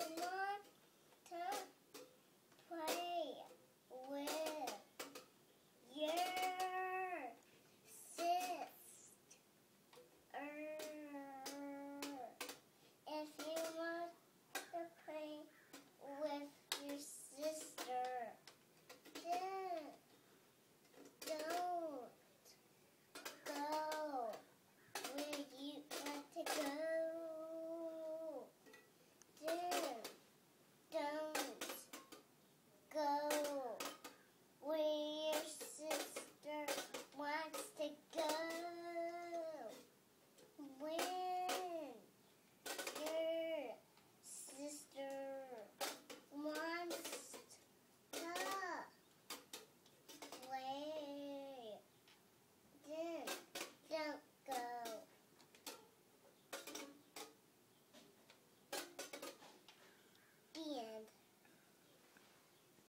Come on.